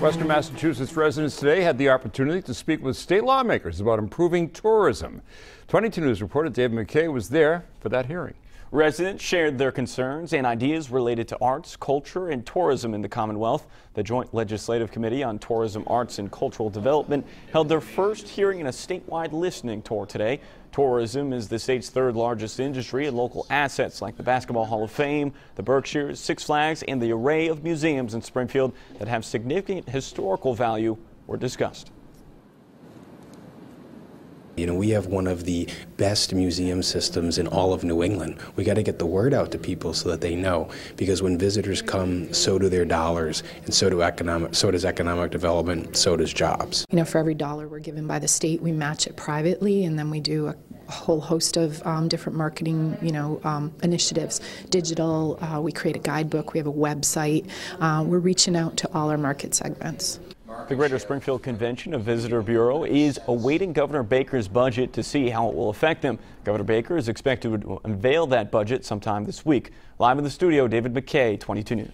Western Massachusetts residents today had the opportunity to speak with state lawmakers about improving tourism. 22 News reporter David McKay was there for that hearing. Residents shared their concerns and ideas related to arts, culture, and tourism in the Commonwealth. The Joint Legislative Committee on Tourism, Arts, and Cultural Development held their first hearing in a statewide listening tour today. Tourism is the state's third largest industry, and local assets like the Basketball Hall of Fame, the Berkshires, Six Flags, and the array of museums in Springfield that have significant historical value were discussed. You know, we have one of the best museum systems in all of New England. We got to get the word out to people so that they know, because when visitors come, so do their dollars, and so do economic, so does economic development, so does jobs. You know, for every dollar we're given by the state, we match it privately, and then we do a whole host of um, different marketing, you know, um, initiatives. Digital, uh, we create a guidebook, we have a website. Uh, we're reaching out to all our market segments. The Greater Springfield Convention of Visitor Bureau is awaiting Governor Baker's budget to see how it will affect them. Governor Baker is expected to unveil that budget sometime this week. Live in the studio, David McKay, 22 News.